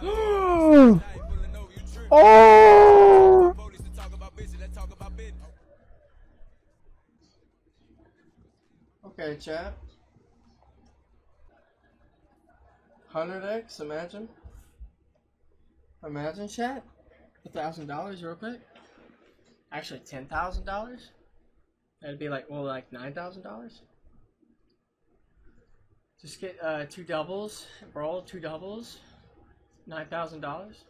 oh! Okay, chat. 100x, imagine. Imagine, chat. A thousand dollars real quick. Actually, ten thousand dollars. That'd be like, well, like nine thousand dollars. Just get uh, two doubles, roll two doubles, nine thousand dollars.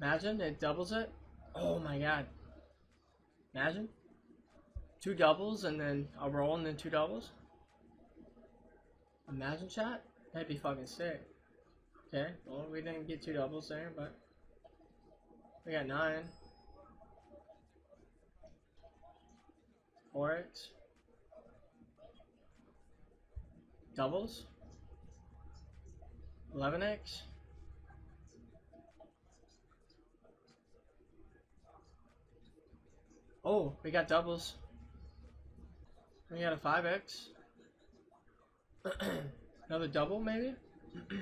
Imagine it doubles it. Oh my god. Imagine two doubles and then a roll and then two doubles. Imagine chat. That'd be fucking sick. Okay, well we didn't get two doubles there, but we got nine. Four X. Doubles. 11x. Oh, we got doubles. We got a 5x. Another double, maybe?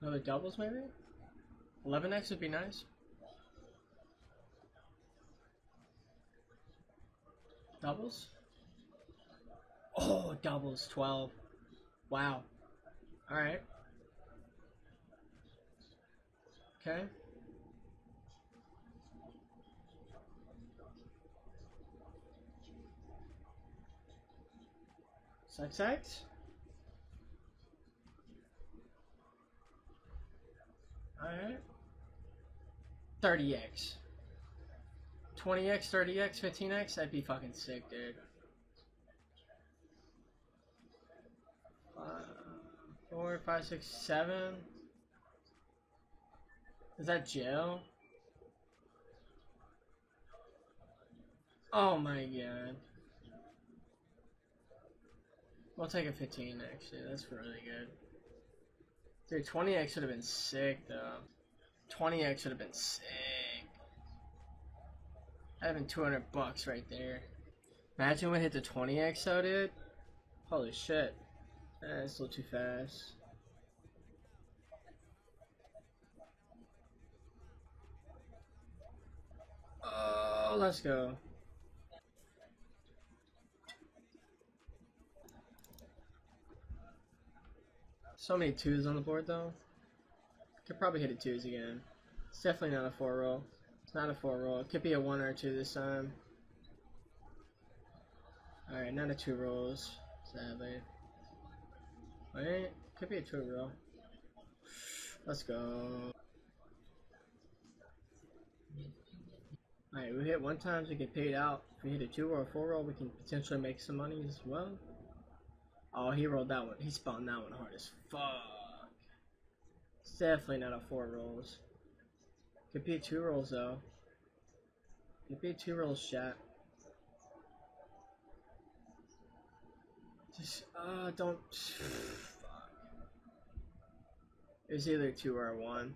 Another doubles, maybe? 11x would be nice. Doubles? Oh, doubles, 12. Wow. Alright. Okay. Sex X? Alright. 30x. 20x, 30x, 15x, that'd be fucking sick, dude. Uh, four, five, six, seven. Is that jail? Oh my god. We'll take a 15 actually, that's really good. Dude, 20x would have been sick though. 20x would have been sick. That'd have been 200 bucks right there. Imagine we hit the 20x though, dude. Holy shit. That's a little too fast. Oh, let's go. So many twos on the board though. Could probably hit a twos again. It's definitely not a four roll. It's not a four roll. It could be a one or a two this time. Alright, not a two rolls, sadly. Wait, could be a two roll. Let's go. Alright, we hit one times, we get paid out. If we hit a two or a four roll, we can potentially make some money as well. Oh, he rolled that one. He spawned that one hard as fuck. It's definitely not a four rolls. Could be two rolls though. Could be two rolls, chat. Just, uh, don't. fuck. It's either two or one.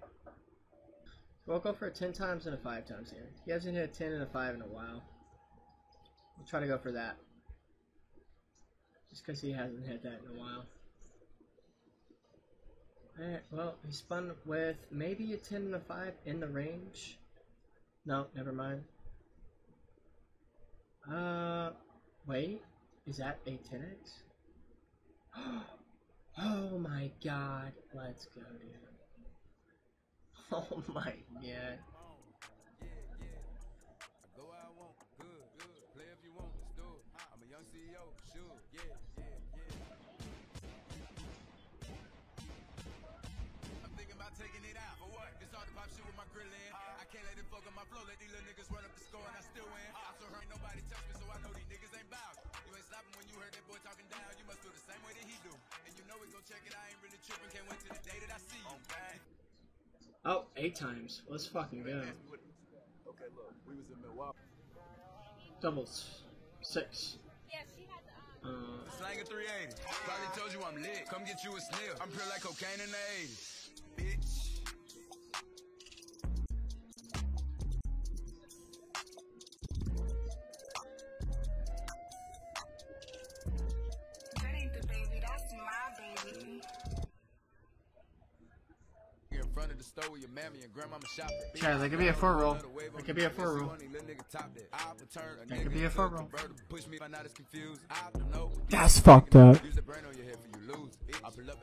We'll go for a 10 times and a 5 times here. He hasn't hit a 10 and a 5 in a while. We'll try to go for that. Just because he hasn't hit that in a while. Alright, well, he spun with maybe a 10 and a 5 in the range. No, never mind. Uh, wait. Is that a 10x? Oh my god. Let's go, dude. Oh my god. Oh, eight times. Let's fucking go. Okay, look, we was in Milwaukee. Doubles. Six. Yeah, she has um. Uh, Slang of 380. Probably told you I'm lit. Come get you a sniff. I'm pure like cocaine in the 80s. The store with your mammy and grandmama shopping. Chad, that could be a four roll. That could be a four roll. Funny, little nigga top that. I would turn a That could be a four roll. Push me, find out it's confused. I don't know. That's fucked up. Use the brain on your head for you lose. I pull up.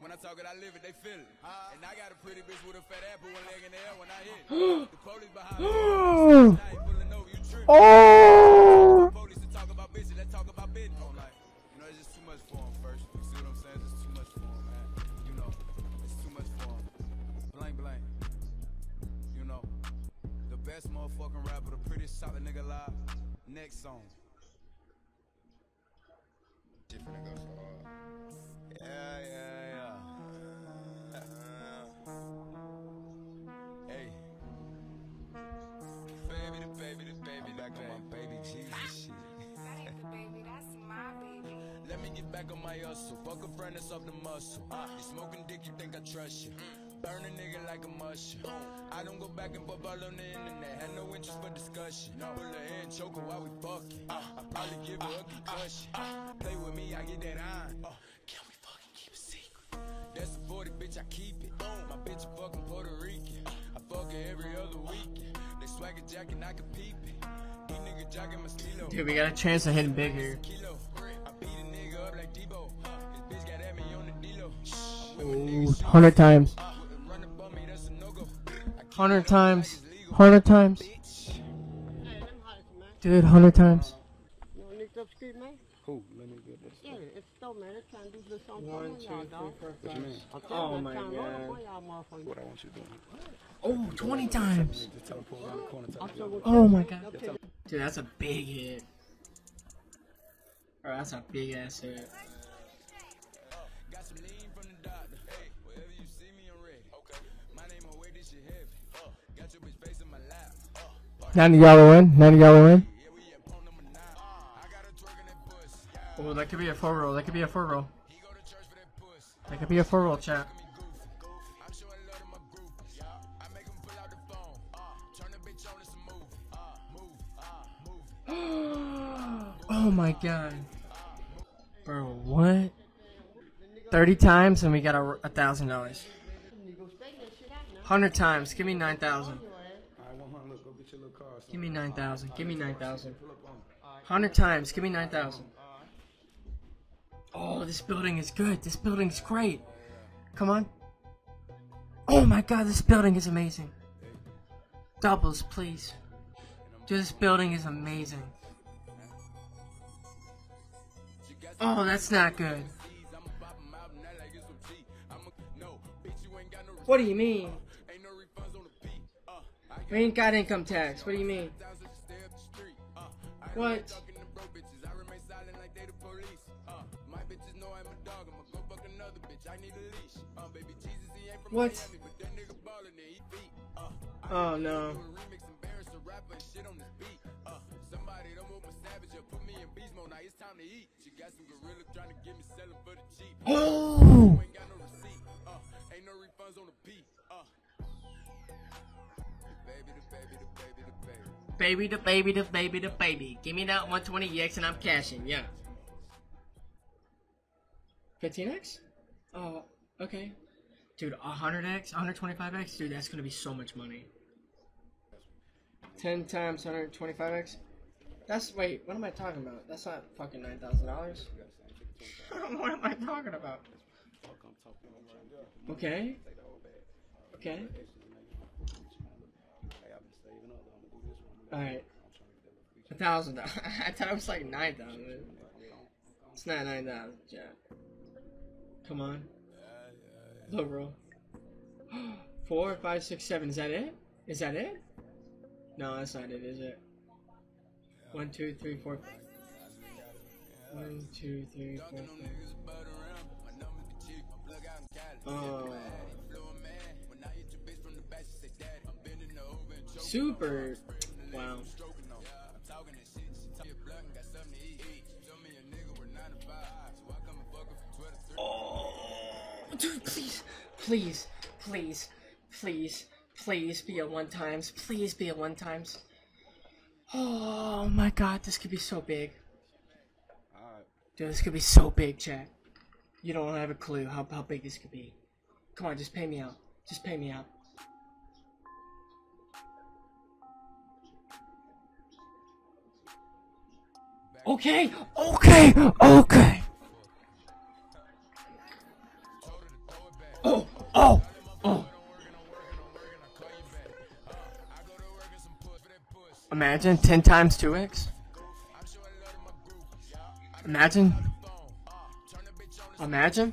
When I talk it, I live it, they feel it. And I got a pretty bitch with a fat ass, put one leg in the air when I hit. the police behind me. Oh! Now you pulling over, you tripping. Oh! Police to talk about bitches, let's talk about business. You know, it's just too much for 'em first. You see what I'm saying? It's too much for 'em, man. Best motherfucking rapper, the prettiest solid nigga alive. Next song. Shit finna go so hard. Yeah, yeah, yeah. hey. Baby, the baby, the baby, back on my baby Jesus shit. That ain't the baby, that's my baby. Let me get back on my hustle. Fuck a friend that's off the muscle. Uh, you smoking dick, you think I trust you. Mm. Burn a nigga like a mushroom. I don't go back and forth all on the internet. Had no interest for discussion. Pull her hair and choke her while we fucking. Uh, uh, I probably give her a uh, concussion. Play with me, I get that iron. Can we fucking keep a secret? That's a 40, bitch, I keep it. My bitch a fucking Puerto Rican. I fuck her every other weekend. They swagger jacking, I can peep it. These niggas jacking my stilo. Dude, we got a chance to hitting big here. Kilo. I beat 100 times. 100 times. Dude, 100 times. You want Nick up street, man? Who? Let me get this. Yeah, it's still, man. They're trying to do this on One, y'all, two, dog. three, four, oh What you mean? Oh my they're trying to load God. up on y'all motherfuckers. What I want you doing? Oh, 20 times. Just tell around the corner. Tell I'm them still go. with Oh my god. Dude, that's a big hit. Bro, that's a big ass hit. I got her twerking that puss. Oh, that could be a four roll. That could be a four roll. That could be a four roll, chat. Oh my god. Bro, what? 30 times and we got a thousand dollars. 100 times. Give me 9,000. Give me 9,000. Give me 9,000. 100 times. Give me 9,000. Oh, this building is good. This building's great. Come on. Oh my god, this building is amazing. Doubles, please. Dude, this building is amazing. Oh, that's not good. What do you mean? We ain't got income tax. What do you mean? What? What? Oh no. Oh! Baby. The baby the baby the baby. Give me that 120x and I'm cashing, yeah. 15x? Oh, okay. Dude, 100x, 125x? Dude, that's gonna be so much money. 10 times 125x? That's, wait, what am I talking about? That's not fucking $9,000. what am I talking about? Okay. Okay. Alright. A thousand. I thought it was like nine thousand. It's not nine thousand, Jack. Come on. Low roll. Four, five, six, seven. Is that it? Is that it? No, that's not it, is it? One, two, three, four, five. One, two, three, four, five. Niggas butt around. My numbers be cheap. Plug out in Cali. Oh, Blowin' man. When I hit your bitch from the back, she say, Daddy. I'm bending over and choking. super. Wow. Stroking on. Yeah, I'm talking that shit. She tell me blunt and got something to eat. Tell me a nigga with nine to five. So I come and fuck her for 12 to 3. Oh, dude, please, please, please, please, please be a one times. Please be a one times. Oh my god, this could be so big. Dude, this could be so big, chat. You don't have a clue how, how big this could be. Come on, just pay me out. Just pay me out. Okay, okay, okay. Oh, oh, oh. Imagine 10 times 2x. Imagine. Imagine.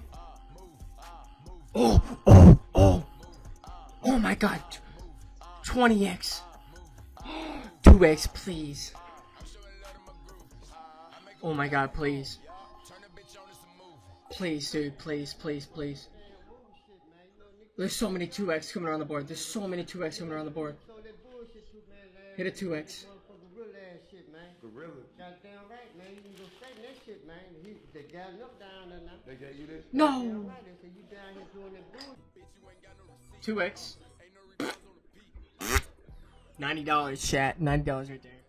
Oh, oh, oh. Oh my god. 20x. 2x, please. Oh my god, please. Please, dude, please, please, please. There's so many 2x coming around the board. There's so many 2x coming around the board. Hit a 2x. Motherfucker, ass shit, man. Gorilla. Man. You can go that shit, man. Down there now. No! That bullshit. 2x. $90 chat. $90 right there.